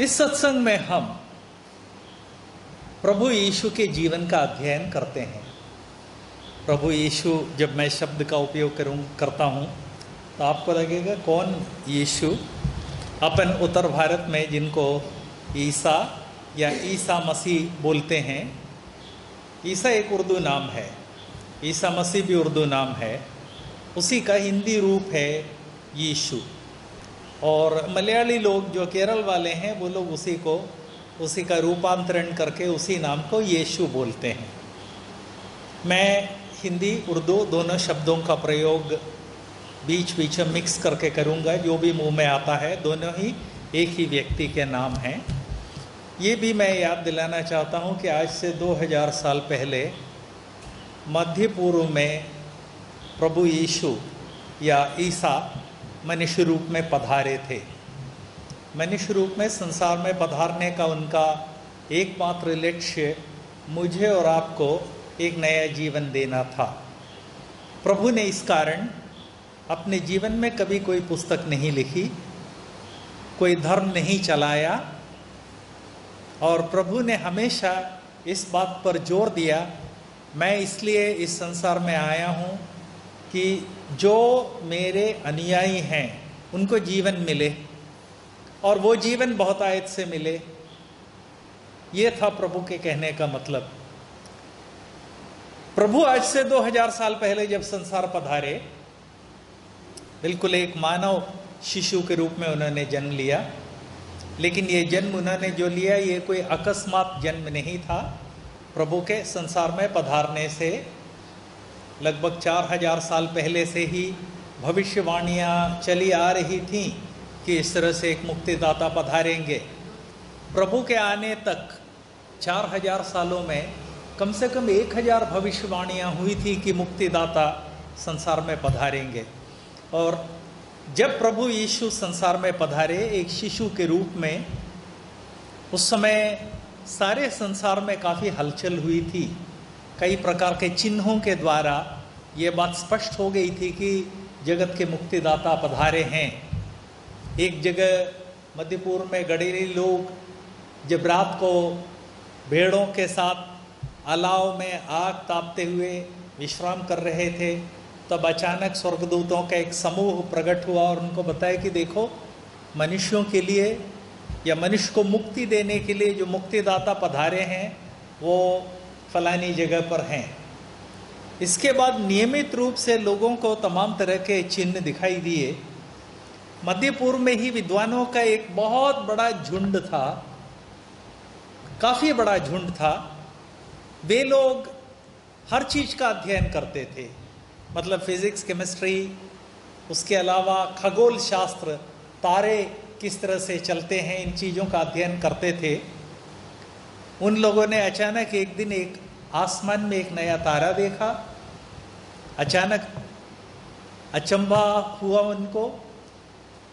इस सत्संग में हम प्रभु यीशु के जीवन का अध्ययन करते हैं। प्रभु यीशु, जब मैं शब्द का उपयोग करूँ, करता हूँ तो आपको लगेगा, कौन यीशु? अपन उत्तर भारत में जिनको ईसा या ईसा मसीह बोलते हैं, ईसा एक उर्दू नाम है, ईसा मसीह भी उर्दू नाम है, उसी का हिंदी रूप है यीशु। और मलयाली लोग जो केरल वाले हैं, वो लोग उसी को, उसी का रूपांतरण करके उसी नाम को यीशु बोलते हैं। मैं हिंदी, उर्दू दोनों शब्दों का प्रयोग बीच बीच में मिक्स करके करूँगा, जो भी मुँह में आता है, दोनों ही एक ही व्यक्ति के नाम हैं। ये भी मैं याद दिलाना चाहता हूँ कि आज से 2000 साल पहले मध्य पूर्व में प्रभु यीशु या ईसा मनुष्य रूप में पधारे थे। मनुष्य रूप में संसार में पधारने का उनका एकमात्र लक्ष्य मुझे और आपको एक नया जीवन देना था। प्रभु ने इस कारण अपने जीवन में कभी कोई पुस्तक नहीं लिखी, कोई धर्म नहीं चलाया, और प्रभु ने हमेशा इस बात पर ज़ोर दिया, मैं इसलिए इस संसार में आया हूँ कि जो मेरे अनुयायी हैं, उनको जीवन मिले और वो जीवन बहुत आयत से मिले, ये था प्रभु के कहने का मतलब। प्रभु आज से 2000 साल पहले जब संसार पधारे, बिल्कुल एक मानव शिशु के रूप में उन्होंने जन्म लिया, लेकिन ये जन्म उन्होंने जो लिया, ये कोई अकस्मात जन्म नहीं था प्रभु के संसार में पधारने से। लगभग चार हज़ार साल पहले से ही भविष्यवाणियाँ चली आ रही थीं कि इस तरह से एक मुक्तिदाता पधारेंगे। प्रभु के आने तक चार हज़ार सालों में कम से कम एक हज़ार भविष्यवाणियाँ हुई थी कि मुक्तिदाता संसार में पधारेंगे। और जब प्रभु यीशु संसार में पधारे एक शिशु के रूप में, उस समय सारे संसार में काफ़ी हलचल हुई थी। कई प्रकार के चिन्हों के द्वारा ये बात स्पष्ट हो गई थी कि जगत के मुक्तिदाता पधारे हैं। एक जगह मध्यपुर में गडेरी लोग जब रात को भेड़ों के साथ अलाव में आग तापते हुए विश्राम कर रहे थे, तब अचानक स्वर्गदूतों का एक समूह प्रकट हुआ और उनको बताया कि देखो, मनुष्यों के लिए या मनुष्य को मुक्ति देने के लिए जो मुक्तिदाता पधारे हैं, वो फलानी जगह पर हैं। इसके बाद नियमित रूप से लोगों को तमाम तरह के चिन्ह दिखाई दिए। मध्य पूर्व में ही विद्वानों का एक बहुत बड़ा झुंड था। काफ़ी बड़ा झुंड था। वे लोग हर चीज़ का अध्ययन करते थे। मतलब फिजिक्स, केमिस्ट्री, उसके अलावा खगोल शास्त्र तारे किस तरह से चलते हैं, इन चीज़ों का अध्ययन करते थे। उन लोगों ने अचानक एक दिन एक आसमान में एक नया तारा देखा। अचानक अचंभा हुआ उनको।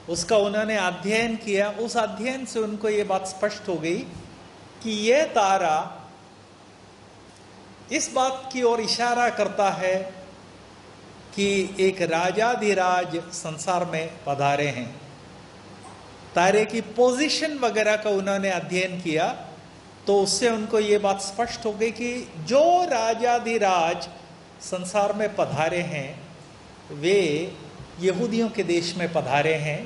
उसका उन्होंने अध्ययन किया। उस अध्ययन से उनको ये बात स्पष्ट हो गई कि यह तारा इस बात की ओर इशारा करता है कि एक राजाधिराज संसार में पधारे हैं। तारे की पोजीशन वगैरह का उन्होंने अध्ययन किया। तो उससे उनको ये बात स्पष्ट हो गई कि जो राजाधिराज संसार में पधारे हैं, वे यहूदियों के देश में पधारे हैं,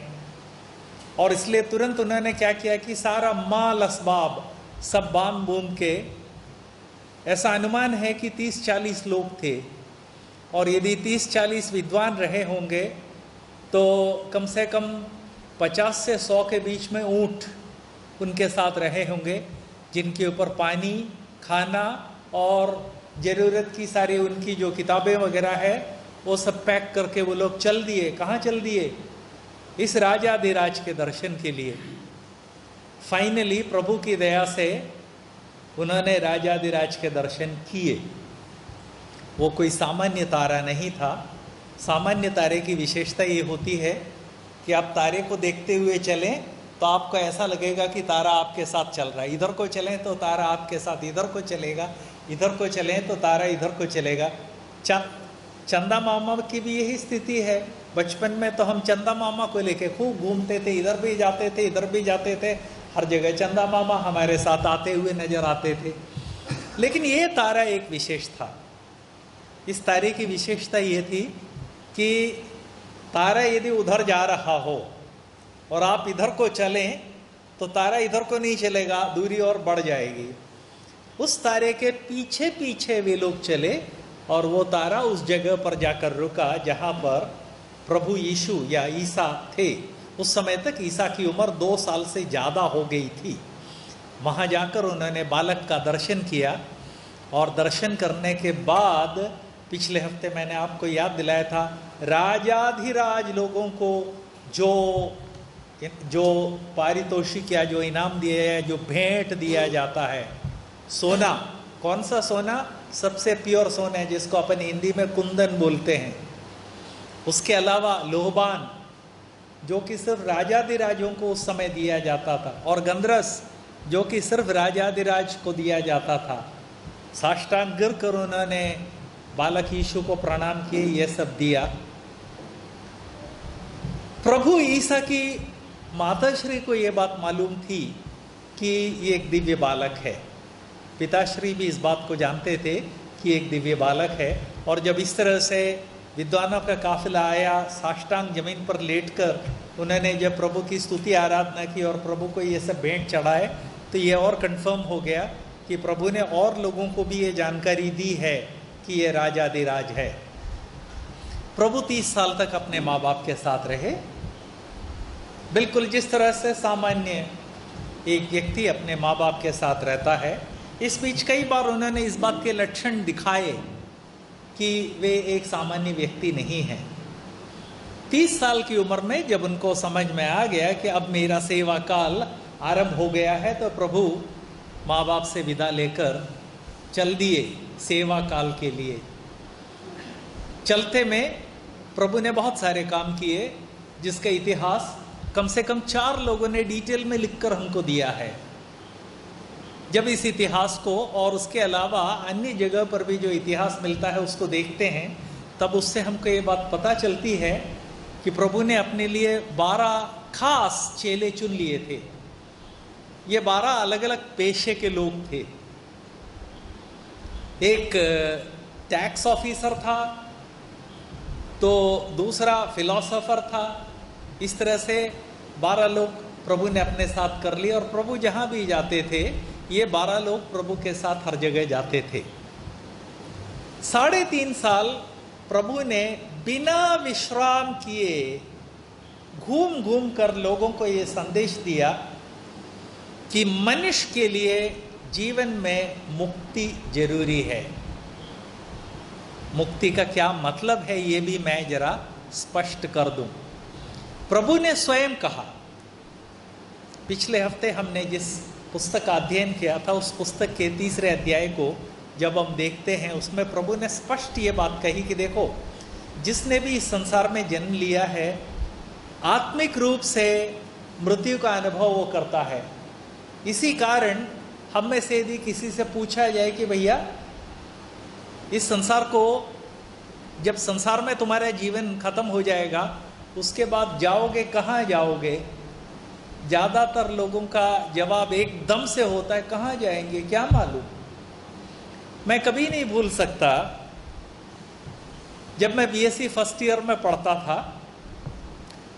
और इसलिए तुरंत उन्होंने क्या किया कि सारा माल, असबाब सब बाँध बूंद के, ऐसा अनुमान है कि 30-40 लोग थे, और यदि 30-40 विद्वान रहे होंगे तो कम से कम 50 से 100 के बीच में ऊँट उनके साथ रहे होंगे। जिनके ऊपर पानी, खाना और ज़रूरत की सारी उनकी जो किताबें वगैरह है, वो सब पैक करके वो लोग चल दिए। कहाँ चल दिए? इस राजा राजाधिराज के दर्शन के लिए। फाइनली प्रभु की दया से उन्होंने राजा राजाधिराज के दर्शन किए। वो कोई सामान्य तारा नहीं था। सामान्य तारे की विशेषता ये होती है कि आप तारे को देखते हुए चलें तो आपको ऐसा लगेगा कि तारा आपके साथ चल रहा है। इधर को चलें तो तारा आपके साथ इधर को चलेगा, इधर को चलें तो तारा इधर को चलेगा। चंद चंदा मामा की भी यही स्थिति है। बचपन में तो हम चंदा मामा को लेके खूब घूमते थे, इधर भी जाते थे, इधर भी जाते थे। हर जगह चंदा मामा हमारे साथ आते हुए नज़र आते थे। लेकिन ये तारा एक विशेष था। इस तारे की विशेषता ये थी कि तारा यदि उधर जा रहा हो और आप इधर को चलें तो तारा इधर को नहीं चलेगा, दूरी और बढ़ जाएगी। उस तारे के पीछे पीछे वे लोग चले, और वो तारा उस जगह पर जाकर रुका, जहाँ पर प्रभु यीशु या ईसा थे। उस समय तक ईसा की उम्र दो साल से ज़्यादा हो गई थी। वहाँ जाकर उन्होंने बालक का दर्शन किया, और दर्शन करने के बाद पिछले हफ़्ते मैंने आपको याद दिलाया था, राजाधिराज लोगों को जो जो पारितोषिक या जो इनाम दिया है, जो भेंट दिया जाता है, सोना, कौन सा सोना? सबसे प्योर सोना है, जिसको अपन हिंदी में कुंदन बोलते हैं। उसके अलावा लोहबान, जो कि सिर्फ़ राजाधिराजों को उस समय दिया जाता था, और गंदरस जो कि सिर्फ़ राजाधिराज को दिया जाता था। साष्टांग गिर कर उन्होंने बालक यीशु को प्रणाम किए यह सब दिया। प्रभु ईसा की माताश्री को ये बात मालूम थी कि ये एक दिव्य बालक है। पिताश्री भी इस बात को जानते थे कि एक दिव्य बालक है और जब इस तरह से विद्वानों का काफिला आया, साष्टांग ज़मीन पर लेटकर उन्होंने जब प्रभु की स्तुति, आराधना की और प्रभु को ये सब भेंट चढ़ाए तो ये और कंफर्म हो गया कि प्रभु ने और लोगों को भी ये जानकारी दी है कि ये राजाधिराज है। प्रभु तीस साल तक अपने माँ बाप के साथ रहे। बिल्कुल जिस तरह से सामान्य एक व्यक्ति अपने माँ बाप के साथ रहता है, इस बीच कई बार उन्होंने इस बात के लक्षण दिखाए कि वे एक सामान्य व्यक्ति नहीं है। तीस साल की उम्र में जब उनको समझ में आ गया कि अब मेरा सेवा काल आरंभ हो गया है तो प्रभु माँ बाप से विदा लेकर चल दिए सेवा काल के लिए। चलते में प्रभु ने बहुत सारे काम किए, जिसका इतिहास कम से कम चार लोगों ने डिटेल में लिखकर हमको दिया है। जब इस इतिहास को और उसके अलावा अन्य जगह पर भी जो इतिहास मिलता है उसको देखते हैं, तब उससे हमको ये बात पता चलती है कि प्रभु ने अपने लिए बारह खास चेले चुन लिए थे। ये बारह अलग अलग पेशे के लोग थे। एक टैक्स ऑफिसर था तो दूसरा फिलोसोफर था इस तरह से बारह लोग प्रभु ने अपने साथ कर लिए और प्रभु जहाँ भी जाते थे, ये बारह लोग प्रभु के साथ हर जगह जाते थे। साढ़े तीन साल प्रभु ने बिना विश्राम किए घूम घूम कर लोगों को ये संदेश दिया कि मनुष्य के लिए जीवन में मुक्ति ज़रूरी है। मुक्ति का क्या मतलब है, ये भी मैं जरा स्पष्ट कर दूँ। प्रभु ने स्वयं कहा, पिछले हफ़्ते हमने जिस पुस्तक का अध्ययन किया था, उस पुस्तक के तीसरे अध्याय को जब हम देखते हैं, उसमें प्रभु ने स्पष्ट ये बात कही कि देखो, जिसने भी इस संसार में जन्म लिया है, आत्मिक रूप से मृत्यु का अनुभव वो करता है। इसी कारण हम में से यदि किसी से पूछा जाए कि भैया, इस संसार को, जब संसार में तुम्हारा जीवन खत्म हो जाएगा उसके बाद जाओगे, कहाँ जाओगे? ज़्यादातर लोगों का जवाब एकदम से होता है, कहाँ जाएँगे, क्या मालूम? मैं कभी नहीं भूल सकता, जब मैं बीएससी फ़र्स्ट ईयर में पढ़ता था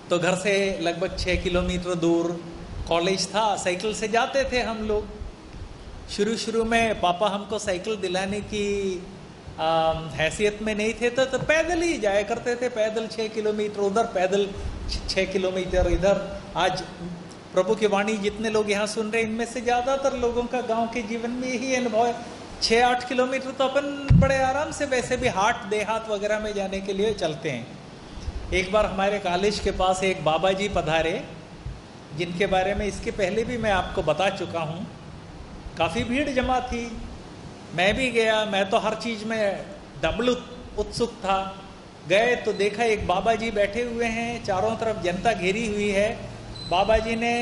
तो घर से लगभग छः किलोमीटर दूर कॉलेज था, साइकिल से जाते थे हम लोग। शुरू शुरू में पापा हमको साइकिल दिलाने की हैसियत में नहीं थे तो, तो पैदल ही जाया करते थे। पैदल छः किलोमीटर उधर पैदल छः किलोमीटर इधर। आज प्रभु की वाणी जितने लोग यहाँ सुन रहे हैं इनमें से ज़्यादातर लोगों का गाँव के जीवन में यही अनुभव है। छः आठ किलोमीटर तो अपन बड़े आराम से वैसे भी हाट देहात वगैरह में जाने के लिए चलते हैं। एक बार हमारे कॉलेज के पास एक बाबा जी पधारे जिनके बारे में इसके पहले भी मैं आपको बता चुका हूँ। काफ़ी भीड़ जमा थी। मैं भी गया, मैं तो हर चीज़ में डबल उत्सुक था। गए तो देखा एक बाबा जी बैठे हुए हैं, चारों तरफ़ जनता घेरी हुई है। बाबा जी ने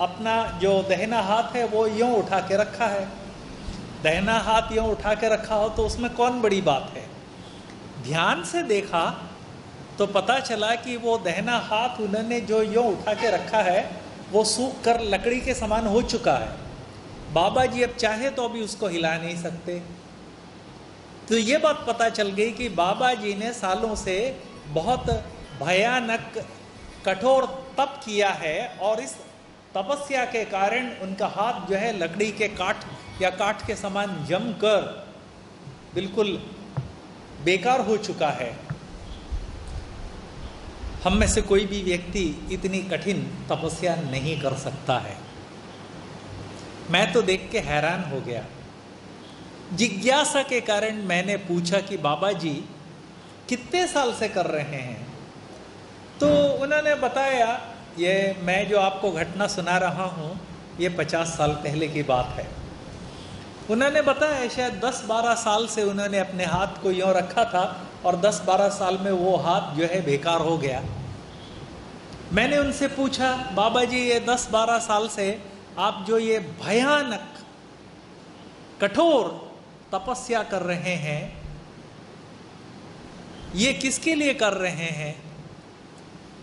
अपना जो दहना हाथ है, वो यूँ उठा के रखा है। दहना हाथ यूँ उठा के रखा हो तो उसमें कौन बड़ी बात है? ध्यान से देखा तो पता चला कि वो दहना हाथ उन्होंने जो यूँ उठा के रखा है, वो सूख कर लकड़ी के समान हो चुका है। बाबा जी अब चाहे तो अभी उसको हिला नहीं सकते। तो ये बात पता चल गई कि बाबा जी ने सालों से बहुत भयानक, कठोर तप किया है और इस तपस्या के कारण उनका हाथ जो है लकड़ी के काठ या काठ के समान जम कर बिल्कुल बेकार हो चुका है। हम में से कोई भी व्यक्ति इतनी कठिन तपस्या नहीं कर सकता है। मैं तो देख के हैरान हो गया। जिज्ञासा के कारण मैंने पूछा कि बाबा जी कितने साल से कर रहे हैं? तो उन्होंने बताया, ये मैं जो आपको घटना सुना रहा हूँ, ये पचास साल पहले की बात है। उन्होंने बताया, शायद 10-12 साल से उन्होंने अपने हाथ को यूँ रखा था और 10-12 साल में वो हाथ जो है बेकार हो गया। मैंने उनसे पूछा बाबा जी ये 10-12 साल से आप जो ये भयानक कठोर तपस्या कर रहे हैं ये किसके लिए कर रहे हैं?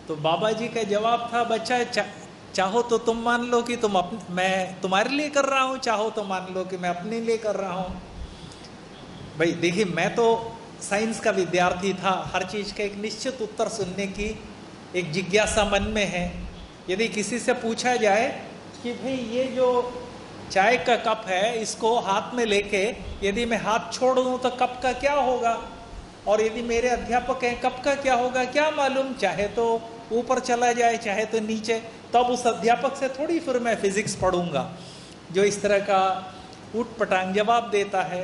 तो बाबा जी का जवाब था बच्चा चा, चाहो तो तुम मान लो कि तुम अपने मैं तुम्हारे लिए कर रहा हूँ चाहो तो मान लो कि मैं अपने लिए कर रहा हूँ। भाई देखिए मैं तो साइंस का विद्यार्थी था हर चीज़ का एक निश्चित उत्तर सुनने की एक जिज्ञासा मन में है। यदि किसी से पूछा जाए कि भाई ये जो चाय का कप है, इसको हाथ में लेके यदि मैं हाथ छोड़ दूँ तो कप का क्या होगा? और यदि मेरे अध्यापक हैं, कप का क्या होगा? क्या मालूम? चाहे तो ऊपर चला जाए, चाहे तो नीचे। तब उस अध्यापक से थोड़ी फिर मैं फिजिक्स पढ़ूँगा, जो इस तरह का उठ पटांग जवाब देता है।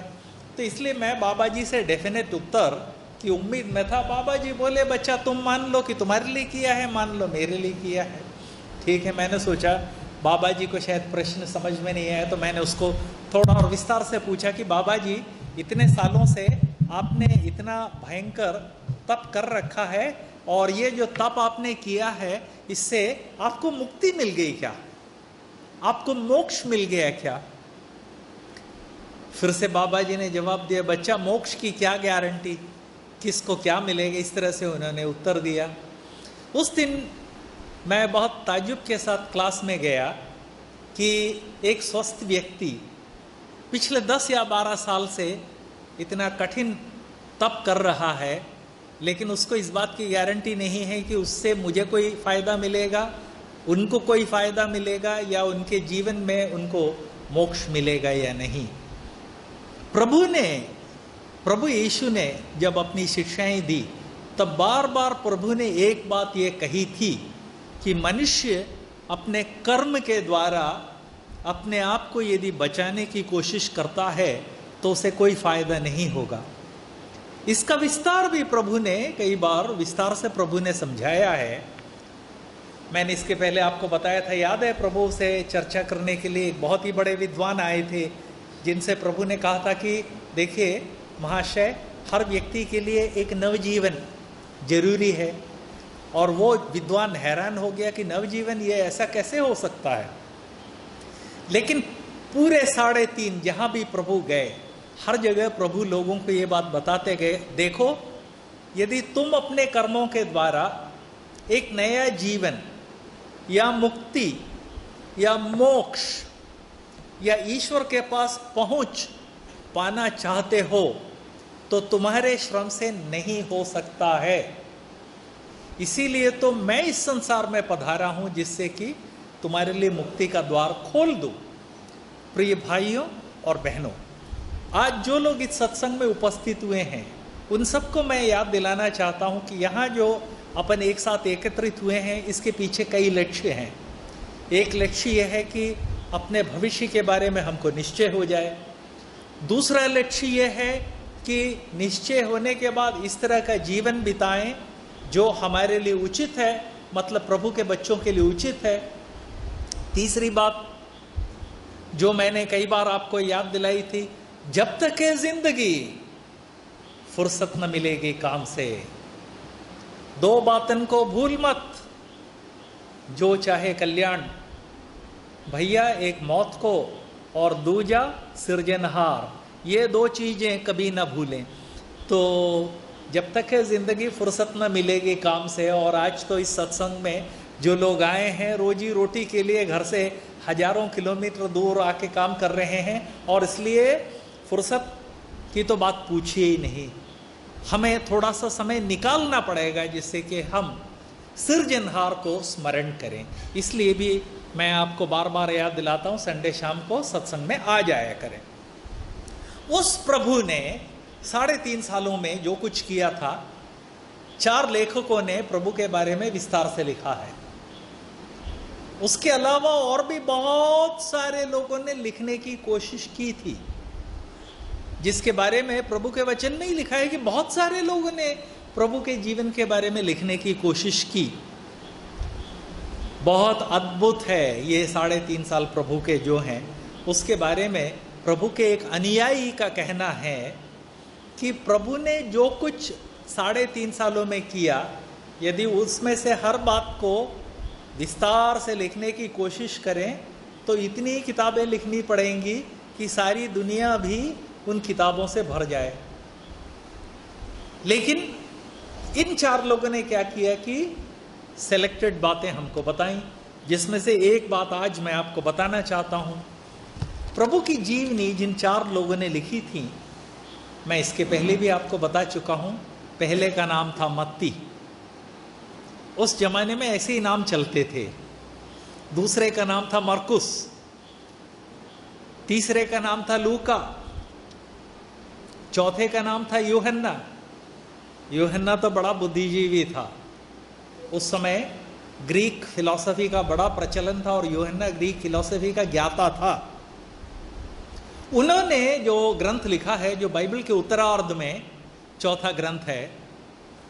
तो इसलिए मैं बाबा जी से डेफिनेट उत्तर की उम्मीद में था बाबा जी बोले, बच्चा, तुम मान लो कि तुम्हारे लिए किया है, मान लो मेरे लिए किया है। ठीक है, मैंने सोचा बाबा जी को शायद प्रश्न समझ में नहीं आया तो मैंने उसको थोड़ा और विस्तार से पूछा कि बाबा जी इतने सालों से आपने इतना भयंकर तप कर रखा है और ये जो तप आपने किया है, इससे आपको मुक्ति मिल गई क्या? आपको मोक्ष मिल गया क्या? फिर से बाबा जी ने जवाब दिया, बच्चा, मोक्ष की क्या गारंटी किसको क्या मिलेगा? इस तरह से उन्होंने उत्तर दिया। उस दिन मैं बहुत ताजुब के साथ क्लास में गया कि एक स्वस्थ व्यक्ति पिछले दस या बारह साल से इतना कठिन तप कर रहा है, लेकिन उसको इस बात की गारंटी नहीं है कि उससे मुझे कोई फ़ायदा मिलेगा, उनको कोई फ़ायदा मिलेगा, या उनके जीवन में उनको मोक्ष मिलेगा या नहीं। प्रभु ने, प्रभु यीशु ने जब अपनी शिक्षाएँ दी, तब बार बार प्रभु ने एक बात ये कही थी कि मनुष्य अपने कर्म के द्वारा अपने आप को यदि बचाने की कोशिश करता है तो उसे कोई फ़ायदा नहीं होगा। इसका विस्तार भी प्रभु ने कई बार, विस्तार से प्रभु ने समझाया है। मैंने इसके पहले आपको बताया था, याद है प्रभु से चर्चा करने के लिए एक बहुत ही बड़े विद्वान आए थे, जिनसे प्रभु ने कहा था कि देखिए, महाशय, हर व्यक्ति के लिए एक नवजीवन ज़रूरी है। और वो विद्वान हैरान हो गया कि नवजीवन ये ऐसा कैसे हो सकता है? लेकिन पूरे साढ़े तीन जहाँ भी प्रभु गए, हर जगह प्रभु लोगों को ये बात बताते गए, देखो, यदि तुम अपने कर्मों के द्वारा एक नया जीवन, या मुक्ति, या मोक्ष, या ईश्वर के पास पहुँच पाना चाहते हो तो तुम्हारे श्रम से नहीं हो सकता है। इसीलिए तो मैं इस संसार में पधारा हूँ जिससे कि तुम्हारे लिए मुक्ति का द्वार खोल दू। प्रिय भाइयों और बहनों, आज जो लोग इस सत्संग में उपस्थित हुए हैं, उन सबको मैं याद दिलाना चाहता हूँ कि यहाँ जो अपन एक साथ एकत्रित हुए हैं, इसके पीछे कई लक्ष्य हैं। एक लक्ष्य यह है कि अपने भविष्य के बारे में हमको निश्चय हो जाए। दूसरा लक्ष्य यह है कि निश्चय होने के बाद इस तरह का जीवन बिताएँ जो हमारे लिए उचित है मतलब प्रभु के बच्चों के लिए उचित है। तीसरी बात, जो मैंने कई बार आपको याद दिलाई थी, जब तक है ज़िंदगी, फुर्सत न मिलेगी काम से। दो बातन को भूल मत। जो चाहे कल्याण, भैया एक मौत को और दूजा सृजनहार ये दो चीज़ें कभी ना भूलें। तो जब तक ज़िंदगी फुर्सत न मिलेगी काम से, और आज तो इस सत्संग में जो लोग आए हैं रोजी रोटी के लिए घर से हज़ारों किलोमीटर दूर आके काम कर रहे हैं, और इसलिए फुर्सत की तो बात पूछिए ही नहीं। हमें थोड़ा सा समय निकालना पड़ेगा जिससे कि हम सृजनहार को स्मरण करें। इसलिए भी मैं आपको बार बार याद दिलाता हूँ, संडे शाम को सत्संग में आ जाया करें। उस प्रभु ने साढ़े तीन सालों में जो कुछ किया था, चार लेखकों ने प्रभु के बारे में विस्तार से लिखा है। उसके अलावा और भी बहुत सारे लोगों ने लिखने की कोशिश की थी, जिसके बारे में प्रभु के वचन में ही लिखा है कि बहुत सारे लोगों ने प्रभु के जीवन के बारे में लिखने की कोशिश की। बहुत अद्भुत है ये साढ़े तीन साल प्रभु के जो हैं, उसके बारे में प्रभु के एक अनुयायी का कहना है कि प्रभु ने जो कुछ साढ़े तीन सालों में किया, यदि उसमें से हर बात को विस्तार से लिखने की कोशिश करें तो इतनी किताबें लिखनी पड़ेंगी कि सारी दुनिया भी उन किताबों से भर जाए। लेकिन इन चार लोगों ने क्या किया कि सेलेक्टेड बातें हमको बताई, जिसमें से एक बात आज मैं आपको बताना चाहता हूँ। प्रभु की जीवनी जिन चार लोगों ने लिखी थी मैं इसके पहले भी आपको बता चुका हूँ, पहले का नाम था मत्ती। उस जमाने में ऐसे ही नाम चलते थे। दूसरे का नाम था मरकुस। तीसरे का नाम था लूका। चौथे का नाम था योहन्ना। योहन्ना तो बड़ा बुद्धिजीवी था। उस समय ग्रीक फिलॉसफी का बड़ा प्रचलन था और योहन्ना ग्रीक फिलॉसफी का ज्ञाता था। उन्होंने जो ग्रंथ लिखा है जो बाइबल के उत्तरार्ध में चौथा ग्रंथ है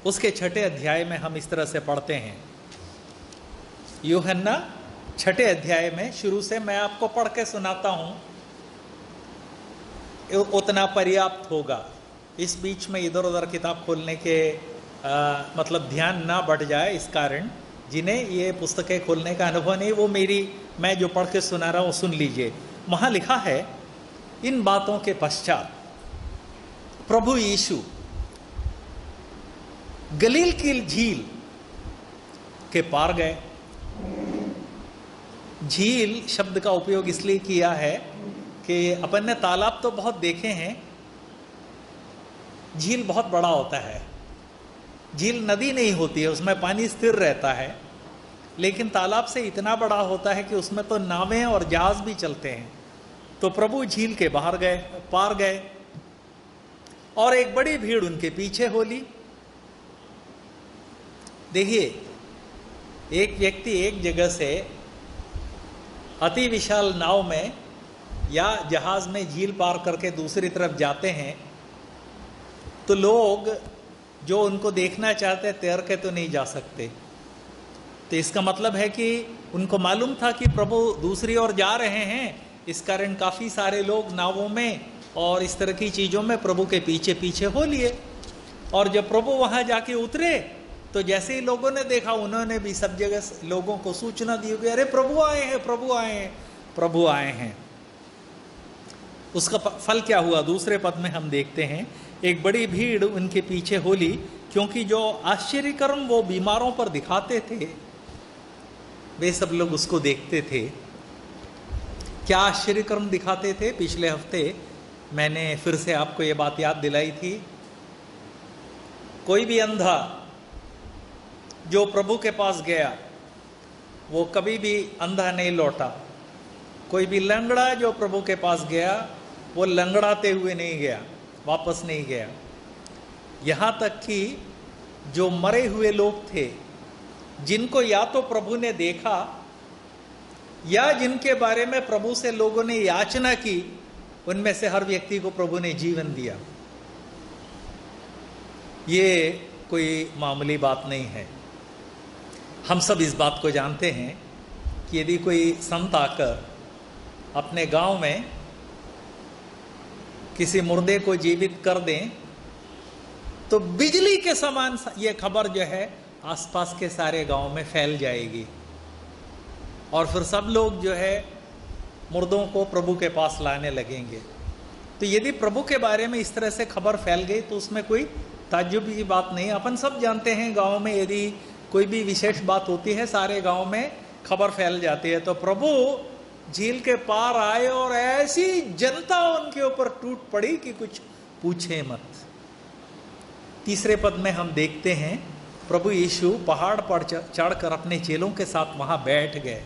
उसके छठे अध्याय में हम इस तरह से पढ़ते हैं। यूहन्ना छठे अध्याय में शुरू से मैं आपको पढ़ के सुनाता हूँ। उतना पर्याप्त होगा। इस बीच में इधर उधर किताब खोलने के आ, मतलब ध्यान ना बढ़ जाए इस कारण जिन्हें ये पुस्तकें खोलने का अनुभव नहीं वो मेरी मैं जो पढ़ के सुना रहा हूँ सुन लीजिए। वहाँ लिखा है इन बातों के पश्चात प्रभु यीशु गलील की झील के पार गए। झील शब्द का उपयोग इसलिए किया है कि अपन ने तालाब तो बहुत देखे हैं, झील बहुत बड़ा होता है। झील नदी नहीं होती है, उसमें पानी स्थिर रहता है, लेकिन तालाब से इतना बड़ा होता है कि उसमें तो नावें और जहाज़ भी चलते हैं। तो प्रभु झील के बाहर गए, पार गए और एक बड़ी भीड़ उनके पीछे हो ली। देखिए, एक व्यक्ति एक जगह से अति विशाल नाव में या जहाज़ में झील पार करके दूसरी तरफ़ जाते हैं तो लोग जो उनको देखना चाहते हैं, तैर के तो नहीं जा सकते। तो इसका मतलब है कि उनको मालूम था कि प्रभु दूसरी ओर जा रहे हैं इस कारण काफ़ी सारे लोग नावों में और इस तरह की चीज़ों में प्रभु के पीछे पीछे हो लिए। और जब प्रभु वहाँ जाके उतरे तो जैसे ही लोगों ने देखा, उन्होंने भी सब जगह लोगों को सूचना दी कि अरे, प्रभु आए हैं, प्रभु आए हैं, प्रभु आए हैं। उसका फल क्या हुआ? दूसरे पद में हम देखते हैं, एक बड़ी भीड़ उनके पीछे होली, क्योंकि जो आश्चर्यकर्म वो बीमारों पर दिखाते थे, वे सब लोग उसको देखते थे। क्या आश्चर्यकर्म दिखाते थे? पिछले हफ़्ते मैंने फिर से आपको ये बात याद दिलाई थी। कोई भी अंधा जो प्रभु के पास गया, वो कभी भी अंधा नहीं लौटा। कोई भी लंगड़ा जो प्रभु के पास गया, वो लंगड़ाते हुए नहीं गया, वापस नहीं गया। यहाँ तक कि जो मरे हुए लोग थे, जिनको या तो प्रभु ने देखा या जिनके बारे में प्रभु से लोगों ने याचना की, उनमें से हर व्यक्ति को प्रभु ने जीवन दिया। ये कोई मामूली बात नहीं है। हम सब इस बात को जानते हैं कि यदि कोई संत आकर अपने गाँव में किसी मुर्दे को जीवित कर दें तो बिजली के समान ये खबर जो है, आसपास के सारे गाँव में फैल जाएगी। और फिर सब लोग जो है मुर्दों को प्रभु के पास लाने लगेंगे। तो यदि प्रभु के बारे में इस तरह से खबर फैल गई तो उसमें कोई ताजुब की बात नहीं। अपन सब जानते हैं गाँव में यदि कोई भी विशेष बात होती है, सारे गाँव में खबर फैल जाती है। तो प्रभु झील के पार आए और ऐसी जनता उनके ऊपर टूट पड़ी कि कुछ पूछे मत। तीसरे पद में हम देखते हैं, प्रभु यीशु पहाड़ पर चढ़कर अपने चेलों के साथ वहाँ बैठ गए।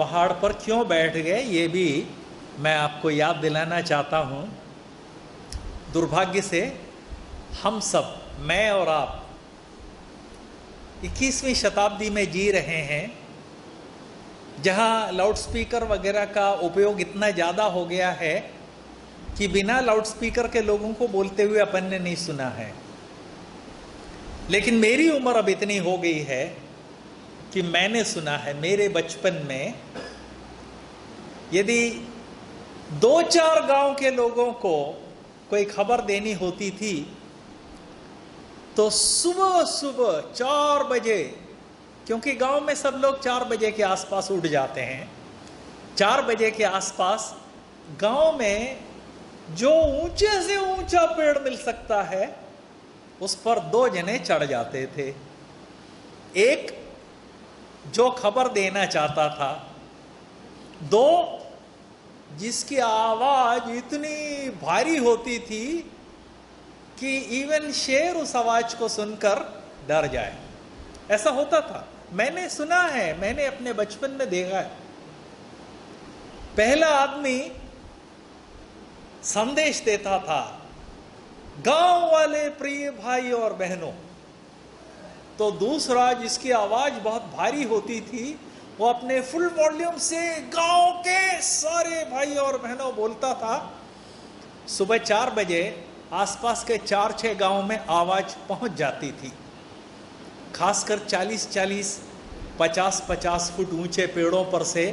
पहाड़ पर क्यों बैठ गए, ये भी मैं आपको याद दिलाना चाहता हूँ। दुर्भाग्य से हम सब, मैं और आप 21वीं शताब्दी में जी रहे हैं, जहाँ लाउडस्पीकर वगैरह का उपयोग इतना ज़्यादा हो गया है कि बिना लाउडस्पीकर के लोगों को बोलते हुए अपन ने नहीं सुना है। लेकिन मेरी उम्र अब इतनी हो गई है कि मैंने सुना है मेरे बचपन में, यदि दो चार गाँव के लोगों को कोई खबर देनी होती थी तो सुबह सुबह चार बजे, क्योंकि गाँव में सब लोग चार बजे के आसपास उठ जाते हैं, चार बजे के आसपास गाँव में जो ऊँचे से ऊँचा पेड़ मिल सकता है, उस पर दो जने चढ़ जाते थे। एक जो खबर देना चाहता था। दो, जिसकी आवाज़ इतनी भारी होती थी कि इवन शेर उस आवाज़ को सुनकर डर जाए। ऐसा होता था। मैंने सुना है, मैंने अपने बचपन में देखा है। पहला आदमी संदेश देता था, गाँव वाले प्रिय भाई और बहनों तो दूसरा जिसकी आवाज़ बहुत भारी होती थी, वो अपने फुल वॉल्यूम से गाँव के सारे भाई और बहनों बोलता था, सुबह चार बजे आसपास के चार छह गाँव में आवाज़ पहुँच जाती थी। खासकर 40 40 50 50 फुट ऊँचे पेड़ों पर से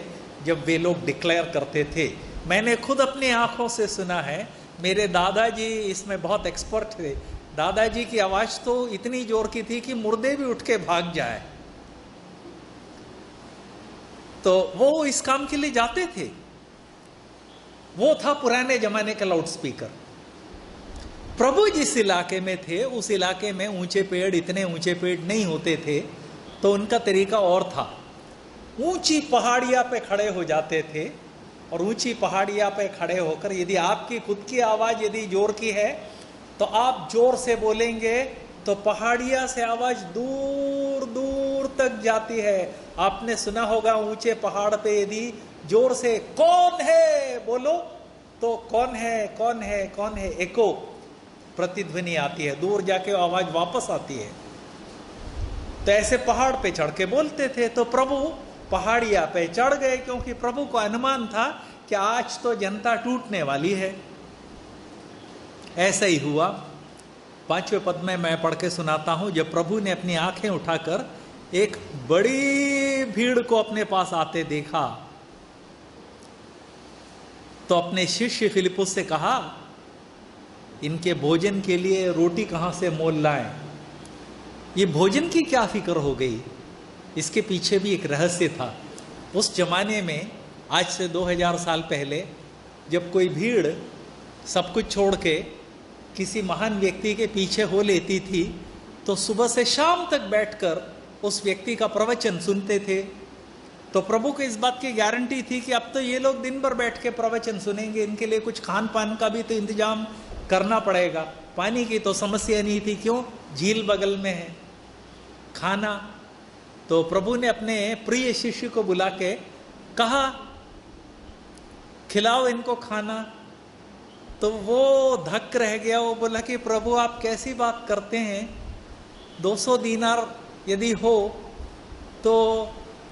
जब वे लोग डिक्लेयर करते थे। मैंने खुद अपनी आँखों से सुना है, मेरे दादाजी इसमें बहुत एक्सपर्ट थे दादाजी की आवाज़ तो इतनी ज़ोर की थी कि मुर्दे भी उठ के भाग जाए। तो वो इस काम के लिए जाते थे। वो था पुराने जमाने का लाउड स्पीकर प्रभु जिस इलाके में थे, उस इलाके में ऊँचे पेड़, इतने ऊँचे पेड़ नहीं होते थे तो उनका तरीका और था। ऊँची पहाड़िया पे खड़े हो जाते थे और ऊँची पहाड़िया पे खड़े होकर यदि आपकी खुद की आवाज़ यदि ज़ोर की है तो आप ज़ोर से बोलेंगे तो पहाड़िया से आवाज़ दूर दूर तक जाती है। आपने सुना होगा ऊँचे पहाड़ पे यदि ज़ोर से, कौन है? बोलो। तो कौन है कौन है कौन है? एको प्रतिध्वनि आती है। दूर जाके आवाज़ वापस आती है। तो ऐसे पहाड़ पे चढ़ के बोलते थे। तो प्रभु पहाड़िया पे चढ़ गए, क्योंकि प्रभु को अनुमान था कि आज तो जनता टूटने वाली है। ऐसा ही हुआ। पाँचवें पद में मैं पढ़ के सुनाता हूँ, जब प्रभु ने अपनी आँखें उठाकर एक बड़ी भीड़ को अपने पास आते देखा तो अपने शिष्य फिलिपुस से कहा, इनके भोजन के लिए रोटी कहाँ से मोल लाए? ये भोजन की क्या फ़िक्र हो गई? इसके पीछे भी एक रहस्य था। उस जमाने में, आज से 2000 साल पहले, जब कोई भीड़ सब कुछ छोड़ के किसी महान व्यक्ति के पीछे हो लेती थी तो सुबह से शाम तक बैठकर उस व्यक्ति का प्रवचन सुनते थे। तो प्रभु को इस बात की गारंटी थी कि अब तो ये लोग दिन भर बैठ के प्रवचन सुनेंगे, इनके लिए कुछ खान पान का भी तो इंतज़ाम करना पड़ेगा। पानी की तो समस्या नहीं थी, क्यों? झील बगल में है। खाना। तो प्रभु ने अपने प्रिय शिष्य को बुला के कहा, खिलाओ इनको खाना। तो वो धक रह गया, वो बोला कि प्रभु, आप कैसी बात करते हैं? 200 दीनार यदि हो तो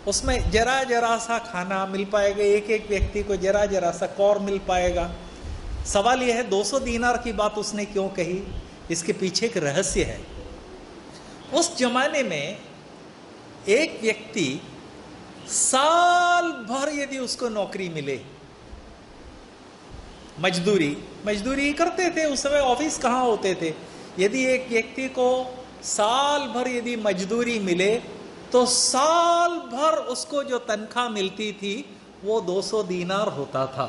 उसमें जरा जरा सा खाना मिल पाएगा एक एक व्यक्ति को जरा जरा सा कौर मिल पाएगा। सवाल यह है 200 दीनार की बात उसने क्यों कही? इसके पीछे एक रहस्य है। उस जमाने में एक व्यक्ति साल भर यदि उसको नौकरी मिले मजदूरी मजदूरी करते थे, उस समय ऑफ़िस कहाँ होते थे? यदि एक व्यक्ति को साल भर यदि मजदूरी मिले तो साल भर उसको जो तनख्वाह मिलती थी, वो 200 दीनार होता था।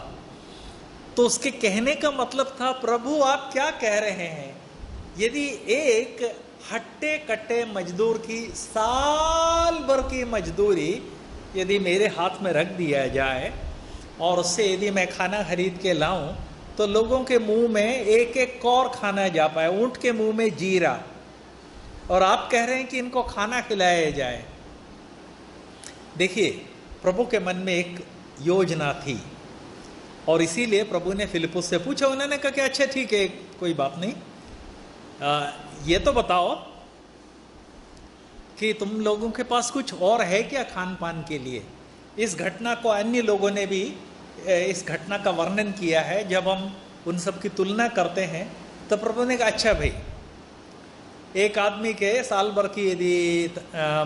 तो उसके कहने का मतलब था, प्रभु, आप क्या कह रहे हैं? यदि एक हट्टे कट्टे मजदूर की, साल भर की मजदूरी यदि मेरे हाथ में रख दिया जाए और उससे यदि मैं खाना खरीद के लाऊं तो लोगों के मुँह में एक एक कौर खाना जा पाए ऊँट के मुँह में जीरा। और आप कह रहे हैं कि इनको खाना खिलाया जाए। देखिए प्रभु के मन में एक योजना थी। और इसीलिए प्रभु ने फिलिपुस से पूछा उन्होंने कहा कि अच्छा ठीक है कोई बात नहीं। आ, ये तो बताओ कि तुम लोगों के पास कुछ और है क्या खान पान के लिए? इस घटना को अन्य लोगों ने भी इस घटना का वर्णन किया है, जब हम उन सब की तुलना करते हैं तो प्रभु ने कहा अच्छा भाई, एक आदमी के साल भर की यदि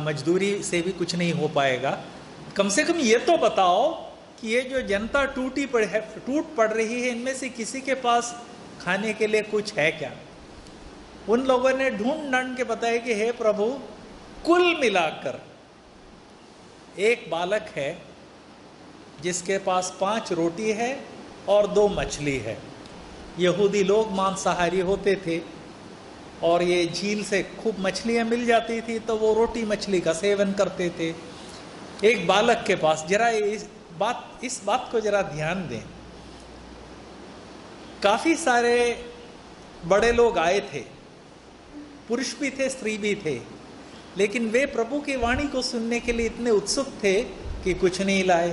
मजदूरी से भी कुछ नहीं हो पाएगा, कम से कम ये तो बताओ कि ये जो जनता टूटी पड़ है, टूट पड़ रही है, इनमें से किसी के पास खाने के लिए कुछ है क्या? उन लोगों ने ढूंढ ढूंढ के बताया कि, हे प्रभु, कुल मिलाकर एक बालक है जिसके पास पाँच रोटी है और दो मछली है। यहूदी लोग मांसाहारी होते थे और ये झील से खूब मछलियाँ मिल जाती थी तो वो रोटी मछली का सेवन करते थे। एक बालक के पास जरा इस बात इस बात को जरा ध्यान दें। काफ़ी सारे बड़े लोग आए थे, पुरुष भी थे, स्त्री भी थे, लेकिन वे प्रभु की वाणी को सुनने के लिए इतने उत्सुक थे कि कुछ नहीं लाए।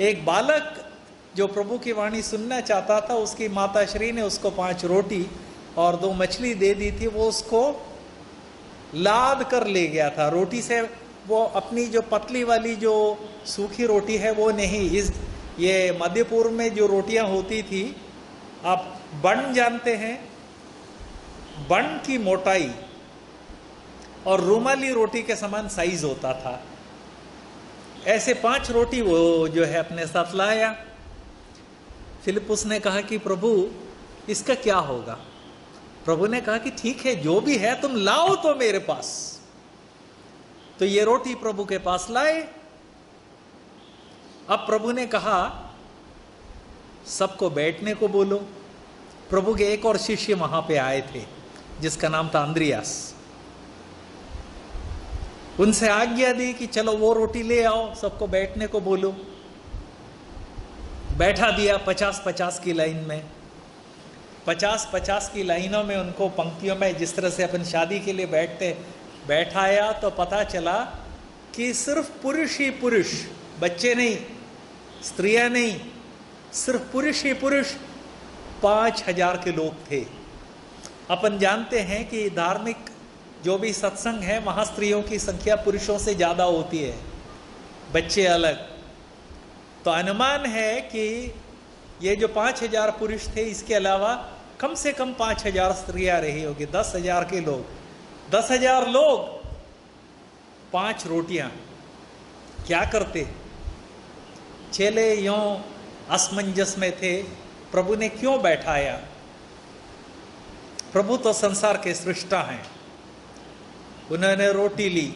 एक बालक जो प्रभु की वाणी सुनना चाहता था, उसकी माता श्री ने उसको पाँच रोटी और दो मछली दे दी थी, वो उसको लाद कर ले गया था। रोटी से वो अपनी जो पतली वाली जो सूखी रोटी है, वो नहीं। इस, ये मध्य पूर्व में जो रोटियाँ होती थी, आप बन जानते हैं, बन की मोटाई और रुमाली रोटी के समान साइज़ होता था। ऐसे पाँच रोटी वो जो है अपने साथ लाया। फिलिप ने कहा कि प्रभु, इसका क्या होगा? प्रभु ने कहा कि ठीक है, जो भी है तुम लाओ तो मेरे पास। तो ये रोटी प्रभु के पास लाए। अब प्रभु ने कहा, सबको बैठने को बोलो। प्रभु के एक और शिष्य वहाँ पे आए थे, जिसका नाम था अंद्रियास। उनसे आज्ञा दी कि चलो वो रोटी ले आओ, सबको बैठने को बोलो। बैठा दिया पचास पचास की लाइन में। पचास पचास की लाइनों में उनको पंक्तियों में जिस तरह से अपन शादी के लिए बैठते, बैठाया तो पता चला कि सिर्फ़ पुरुष ही पुरुष, बच्चे नहीं, स्त्रियाँ नहीं, सिर्फ़ पुरुष ही पुरुष, पाँच हज़ार के लोग थे। अपन जानते हैं कि धार्मिक जो भी सत्संग है, वहाँ स्त्रियों की संख्या पुरुषों से ज़्यादा होती है। बच्चे अलग। तो अनुमान है कि ये जो पाँच हज़ार पुरुष थे, इसके अलावा कम से कम पाँच हज़ार स्त्रियाँ रही होगी। दस हज़ार के लोग। दस हज़ार लोग, पाँच रोटियाँ। क्या करते? चेले यो असमंजस में थे। प्रभु ने क्यों बैठाया? प्रभु तो संसार के सृष्टा हैं। उन्होंने रोटी ली।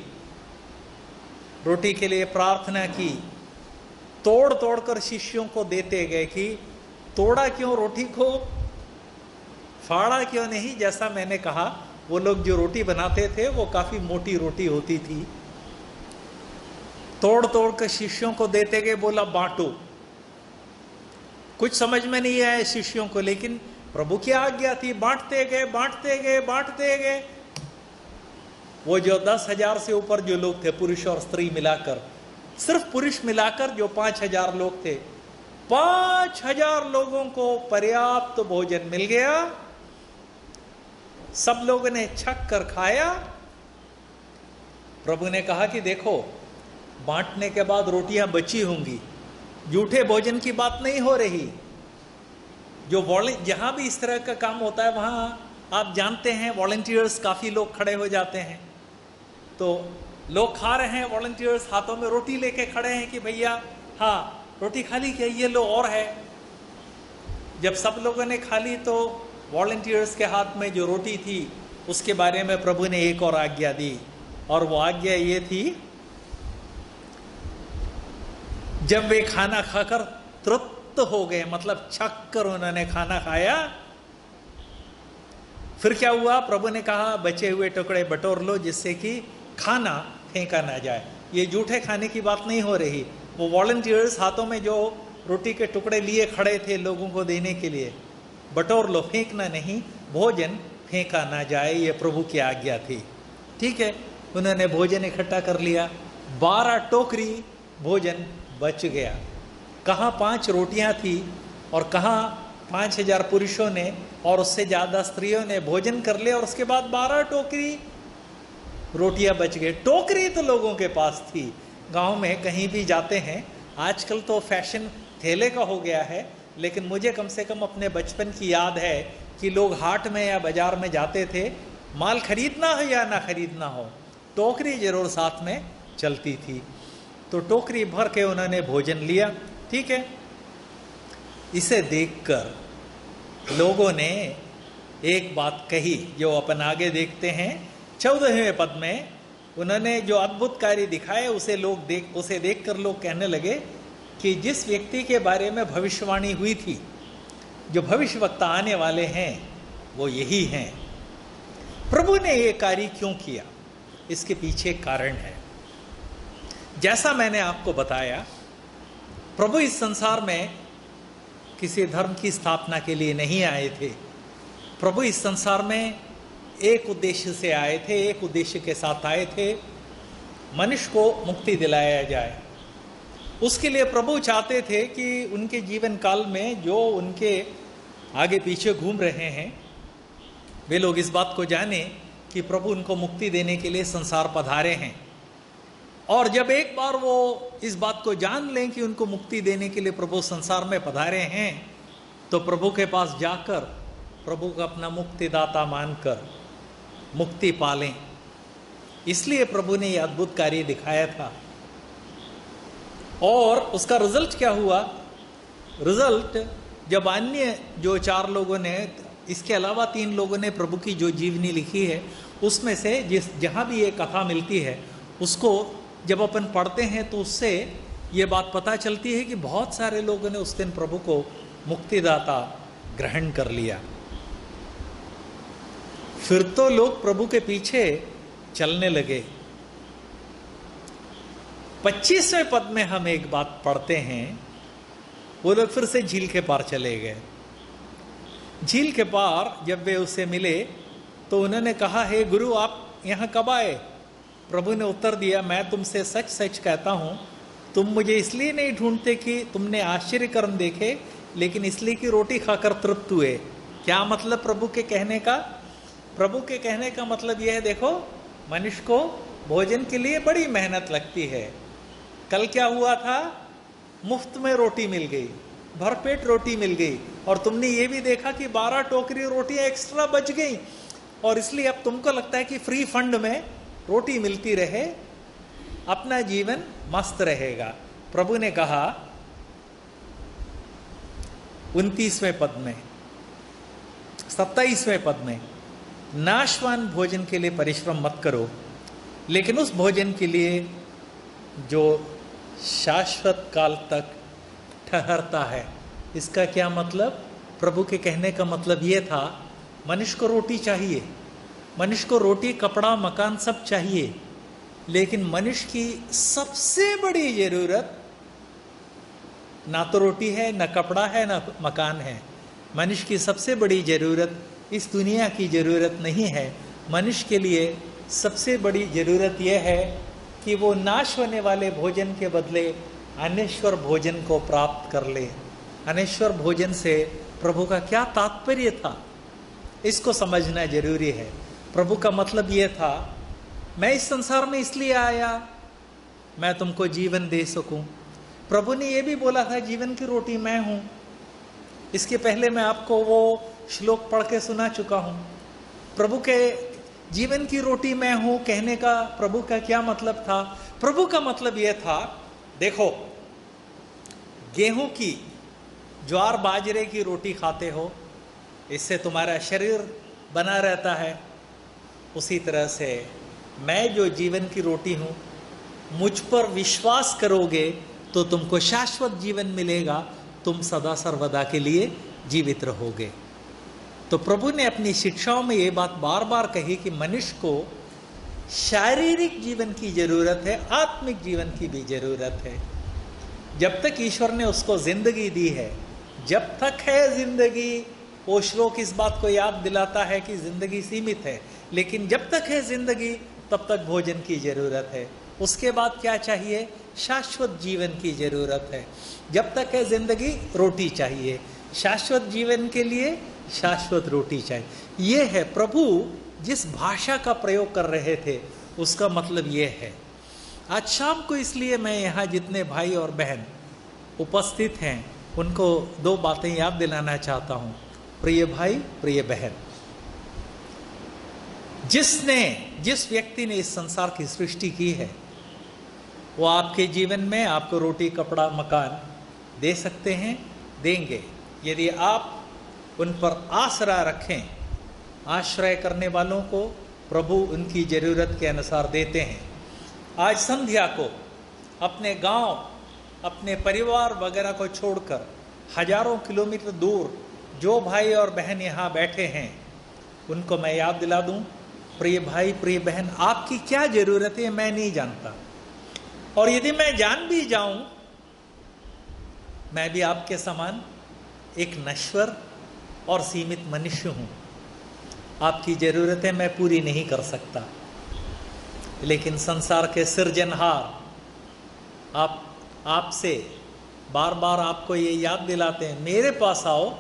रोटी के लिए प्रार्थना की। तोड़ तोड़ कर शिष्यों को देते गए कि, तोड़ा क्यों रोटी को? फाड़ा क्यों नहीं? जैसा मैंने कहा, वो लोग जो रोटी बनाते थे, वो काफ़ी मोटी रोटी होती थी। तोड़ तोड़ कर शिष्यों को देते गए, बोला, बांटो। कुछ समझ में नहीं आया शिष्यों को, लेकिन प्रभु की आज्ञा थी। बांटते गए बांटते गए बांटते गए। वो जो दस हज़ार से ऊपर जो लोग थे, पुरुष और स्त्री मिलाकर, सिर्फ़ पुरुष मिलाकर जो पाँच हज़ार लोग थे, पाँच हज़ार लोगों को पर्याप्त तो भोजन मिल गया। सब लोगों ने छक कर खाया। प्रभु ने कहा कि देखो, बांटने के बाद रोटियाँ बची होंगी जूठे भोजन की बात नहीं हो रही। जो जहाँ भी इस तरह का काम होता है, वहाँ आप जानते हैं, वॉलेंटियर्स काफ़ी लोग खड़े हो जाते हैं। तो लोग खा रहे हैं वॉल्टियर्स हाथों में रोटी लेके खड़े हैं कि भैया हाँ रोटी खाली क्या? ये लो और है। जब सब लोगों ने खा ली तो वॉल्टियर्स के हाथ में जो रोटी थी, उसके बारे में प्रभु ने एक और आज्ञा दी। और वो आज्ञा ये थी, जब वे खाना खाकर तृप्त हो गए मतलब छक कर उन्होंने खाना खाया, फिर क्या हुआ? प्रभु ने कहा, बचे हुए टुकड़े बटोर लो, जिससे कि खाना फेंका ना जाए। ये जूठे खाने की बात नहीं हो रही। वो वॉल्टियर्स हाथों में जो रोटी के टुकड़े लिए खड़े थे लोगों को देने के लिए, बटोर लो, फेंकना नहीं, भोजन फेंका ना जाए, ये प्रभु की आज्ञा थी। ठीक है, उन्होंने भोजन इकट्ठा कर लिया। बारह टोकरी भोजन बच गया। कहाँ पाँच रोटियाँ थी और कहाँ पाँच हज़ार पुरुषों ने और उससे ज़्यादा स्त्रियों ने भोजन कर लिया और उसके बाद बारह टोकरी रोटियाँ बच गए टोकरी तो लोगों के पास थी। गाँव में कहीं भी जाते हैं, आजकल तो फ़ैशन थैले का हो गया है, लेकिन मुझे कम से कम अपने बचपन की याद है कि लोग हाट में या बाज़ार में जाते थे, माल खरीदना हो या ना खरीदना हो, टोकरी ज़रूर साथ में चलती थी। तो टोकरी भर के उन्होंने भोजन लिया, ठीक है? इसे देखकर लोगों ने एक बात कही, जो अपन आगे देखते हैं चौदहवें पद में। उन्होंने जो अद्भुत कार्य दिखाए, उसे लोग देख, उसे देखकर लोग कहने लगे कि जिस व्यक्ति के बारे में भविष्यवाणी हुई थी, जो भविष्य वक्ता आने वाले हैं, वो यही हैं। प्रभु ने ये कार्य क्यों किया? इसके पीछे कारण है। जैसा मैंने आपको बताया, प्रभु इस संसार में किसी धर्म की स्थापना के लिए नहीं आए थे। प्रभु इस संसार में एक उद्देश्य से आए थे, एक उद्देश्य के साथ आए थे, मनुष्य को मुक्ति दिलाया जाए। उसके लिए प्रभु चाहते थे कि उनके जीवन काल में जो उनके आगे पीछे घूम रहे हैं, वे लोग इस बात को जाने कि प्रभु उनको मुक्ति देने के लिए संसार पधारे हैं। और जब एक बार वो इस बात को जान लें कि उनको मुक्ति देने के लिए प्रभु संसार में पधारे हैं तो प्रभु के पास जाकर प्रभु का अपना मुक्तिदाता मानकर मुक्ति पालें। इसलिए प्रभु ने यह अद्भुत कार्य दिखाया था। और उसका रिज़ल्ट क्या हुआ? रिज़ल्ट जब अन्य जो चार लोगों ने, इसके अलावा तीन लोगों ने प्रभु की जो जीवनी लिखी है, उसमें से जिस, जहाँ भी ये कथा मिलती है, उसको जब अपन पढ़ते हैं तो उससे ये बात पता चलती है कि बहुत सारे लोगों ने उस दिन प्रभु को मुक्तिदाता ग्रहण कर लिया। फिर तो लोग प्रभु के पीछे चलने लगे। पच्चीसवें पद में हम एक बात पढ़ते हैं, वो लोग फिर से झील के पार चले गए। झील के पार जब वे उसे मिले तो उन्होंने कहा, हे गुरु, आप यहाँ कब आए? प्रभु ने उत्तर दिया, मैं तुमसे सच सच कहता हूँ, तुम मुझे इसलिए नहीं ढूंढते कि तुमने आश्चर्य कर्म देखे, लेकिन इसलिए कि रोटी खाकर तृप्त हुए। क्या मतलब प्रभु के कहने का? प्रभु के कहने का मतलब यह है, देखो, मनुष्य को भोजन के लिए बड़ी मेहनत लगती है। कल क्या हुआ था? मुफ़्त में रोटी मिल गई, भरपेट रोटी मिल गई, और तुमने ये भी देखा कि बारह टोकरी रोटियाँ एक्स्ट्रा बच गई। और इसलिए अब तुमको लगता है कि फ्री फंड में रोटी मिलती रहे, अपना जीवन मस्त रहेगा। प्रभु ने कहा, उनतीसवें पद में, सत्ताईसवें पद में नाशवान भोजन के लिए परिश्रम मत करो, लेकिन उस भोजन के लिए जो शाश्वत काल तक ठहरता है, इसका क्या मतलब? प्रभु के कहने का मतलब ये था, मनुष्य को रोटी चाहिए, मनुष्य को रोटी, कपड़ा, मकान सब चाहिए, लेकिन मनुष्य की सबसे बड़ी ज़रूरत ना तो रोटी है, ना कपड़ा है, ना मकान है। मनुष्य की सबसे बड़ी ज़रूरत इस दुनिया की ज़रूरत नहीं है। मनुष्य के लिए सबसे बड़ी ज़रूरत यह है कि वो नाश होने वाले भोजन के बदले अनेश्वर भोजन को प्राप्त कर ले। अनेश्वर भोजन से प्रभु का क्या तात्पर्य था? इसको समझना ज़रूरी है। प्रभु का मतलब ये था, मैं इस संसार में इसलिए आया, मैं तुमको जीवन दे सकूँ। प्रभु ने यह भी बोला था, जीवन की रोटी मैं हूँ। इसके पहले मैं आपको वो श्लोक पढ़ के सुना चुका हूँ। प्रभु के जीवन की रोटी मैं हूँ कहने का प्रभु का क्या मतलब था? प्रभु का मतलब यह था, देखो, गेहूँ की ज्वार बाजरे की रोटी खाते हो, इससे तुम्हारा शरीर बना रहता है। उसी तरह से मैं जो जीवन की रोटी हूँ, मुझ पर विश्वास करोगे तो तुमको शाश्वत जीवन मिलेगा, तुम सदा सर्वदा के लिए जीवित रहोगे। तो प्रभु ने अपनी शिक्षाओं में ये बात बार बार कही कि मनुष्य को शारीरिक जीवन की ज़रूरत है, आत्मिक जीवन की भी ज़रूरत है। जब तक ईश्वर ने उसको ज़िंदगी दी है, जब तक है ज़िंदगी, वो श्लोक इस बात को याद दिलाता है कि ज़िंदगी सीमित है, लेकिन जब तक है ज़िंदगी, तब तक भोजन की ज़रूरत है। उसके बाद क्या चाहिए? शाश्वत जीवन की ज़रूरत है। जब तक है ज़िंदगी, रोटी चाहिए। शाश्वत जीवन के लिए शाश्वत रोटी चाहिए। ये है, प्रभु जिस भाषा का प्रयोग कर रहे थे, उसका मतलब ये है। आज शाम को इसलिए मैं यहाँ जितने भाई और बहन उपस्थित हैं, उनको दो बातें याद दिलाना चाहता हूँ। प्रिय भाई, प्रिय बहन, जिसने, जिस व्यक्ति ने इस संसार की सृष्टि की है, वो आपके जीवन में आपको रोटी, कपड़ा, मकान दे सकते हैं, देंगे। यदि आप उन पर आसरा रखें, आश्रय करने वालों को प्रभु उनकी ज़रूरत के अनुसार देते हैं। आज संध्या को अपने गाँव, अपने परिवार वगैरह को छोड़कर हज़ारों किलोमीटर दूर जो भाई और बहन यहाँ बैठे हैं, उनको मैं याद दिला दूँ, प्रिय भाई, प्रिय बहन, आपकी क्या ज़रूरत है मैं नहीं जानता। और यदि मैं जान भी जाऊँ, मैं भी आपके समान एक नश्वर और सीमित मनुष्य हूँ। आपकी ज़रूरतें मैं पूरी नहीं कर सकता। लेकिन संसार के सृजनहार, आप, आपसे बार बार आपको ये याद दिलाते हैं, मेरे पास आओ।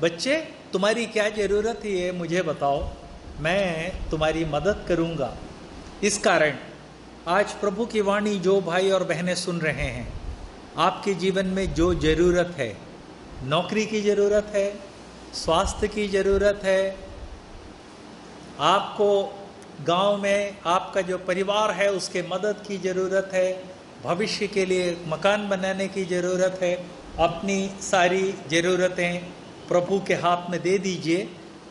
बच्चे, तुम्हारी क्या ज़रूरत है मुझे बताओ। मैं तुम्हारी मदद करूँगा। इस कारण आज प्रभु की वाणी जो भाई और बहनें सुन रहे हैं, आपके जीवन में जो ज़रूरत है नौकरी की ज़रूरत है, स्वास्थ्य की ज़रूरत है, आपको गाँव में आपका जो परिवार है उसके मदद की ज़रूरत है, भविष्य के लिए मकान बनाने की ज़रूरत है, अपनी सारी ज़रूरतें प्रभु के हाथ में दे दीजिए।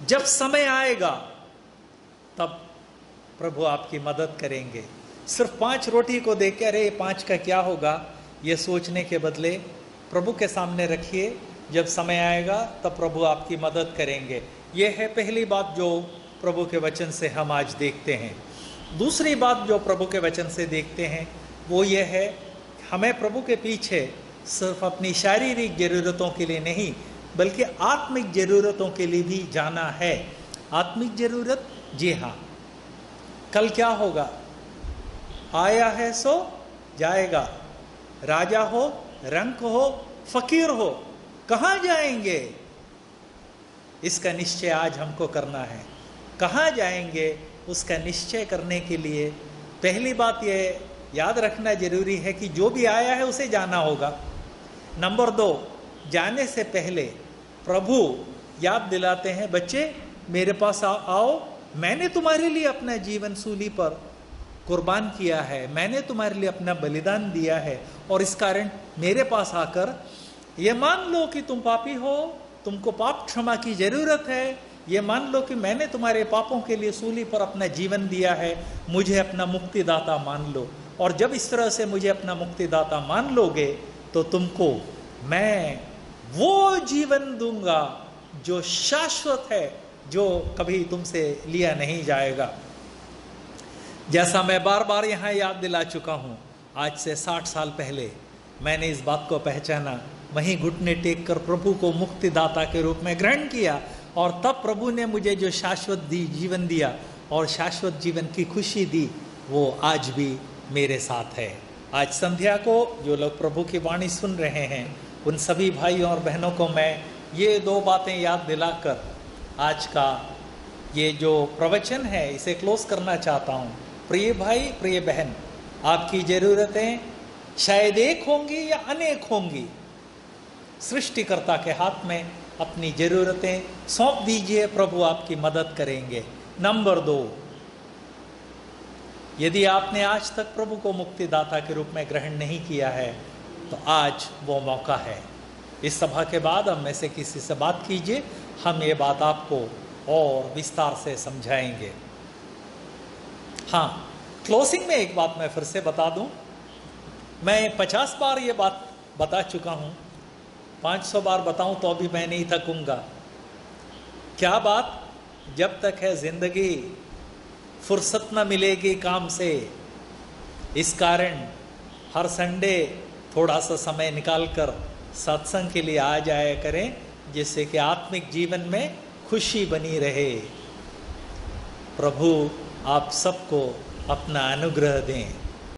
जब समय आएगा, तब प्रभु आपकी मदद करेंगे। सिर्फ़ पाँच रोटी को देख के, अरे, पाँच का क्या होगा? ये सोचने के बदले प्रभु के सामने रखिए। जब समय आएगा, तब प्रभु आपकी मदद करेंगे। ये है पहली बात जो प्रभु के वचन से हम आज देखते हैं। दूसरी बात जो प्रभु के वचन से देखते हैं, वो ये है, हमें प्रभु के पीछे सिर्फ़ अपनी शारीरिक ज़रूरतों के लिए नहीं, बल्कि आत्मिक ज़रूरतों के लिए भी जाना है। आत्मिक ज़रूरत? जी हाँ। कल क्या होगा? आया है सो जाएगा। राजा हो, रंक हो, फकीर हो कहाँ जाएँगे? इसका निश्चय आज हमको करना है। कहाँ जाएँगे? उसका निश्चय करने के लिए पहली बात यह याद रखना ज़रूरी है कि जो भी आया है उसे जाना होगा। नंबर दो जाने से पहले प्रभु याद दिलाते हैं बच्चे मेरे पास आ, आओ। मैंने तुम्हारे लिए अपना जीवन सूली पर कुर्बान किया है। मैंने तुम्हारे लिए अपना बलिदान दिया है। और इस कारण मेरे पास आकर ये मान लो कि तुम पापी हो, तुमको पाप क्षमा की ज़रूरत है। ये मान लो कि मैंने तुम्हारे पापों के लिए सूली पर अपना जीवन दिया है, मुझे अपना मुक्तिदाता मान लो। और जब इस तरह से मुझे अपना मुक्तिदाता मान लोगे तो तुमको मैं वो जीवन दूँगा जो शाश्वत है, जो कभी तुमसे लिया नहीं जाएगा। जैसा मैं बार बार यहाँ याद दिला चुका हूँ, आज से साठ साल पहले मैंने इस बात को पहचाना वहीं घुटने टेक कर प्रभु को मुक्तिदाता के रूप में ग्रहण किया और तब प्रभु ने मुझे जो शाश्वत दी, जीवन दिया और शाश्वत जीवन की खुशी दी, वो आज भी मेरे साथ है। आज संध्या को जो लोग प्रभु की वाणी सुन रहे हैं, उन सभी भाइयों और बहनों को मैं ये दो बातें याद दिलाकर आज का ये जो प्रवचन है, इसे क्लोज करना चाहता हूँ। प्रिय भाई, प्रिय बहन, आपकी ज़रूरतें शायद एक होंगी या अनेक होंगी सृष्टिकर्ता के हाथ में अपनी ज़रूरतें सौंप दीजिए, प्रभु आपकी मदद करेंगे। नंबर दो, यदि आपने आज तक प्रभु को मुक्तिदाता के रूप में ग्रहण नहीं किया है तो आज वो मौका है। इस सभा के बाद हम में से किसी से बात कीजिए, हम ये बात आपको और विस्तार से समझाएँगे। हाँ क्लोजिंग में एक बात मैं फिर से बता दूँ। मैं पचास बार ये बात बता चुका हूँ पाँच सौ बार बताऊँ तो अभी मैं नहीं थकूँगा। क्या बात? जब तक है ज़िंदगी, फुर्सत न मिलेगी काम से। इस कारण हर संडे थोड़ा सा समय निकालकर सत्संग के लिए आ जाया करें, जिससे कि आत्मिक जीवन में खुशी बनी रहे। प्रभु, आप सबको अपना अनुग्रह दें।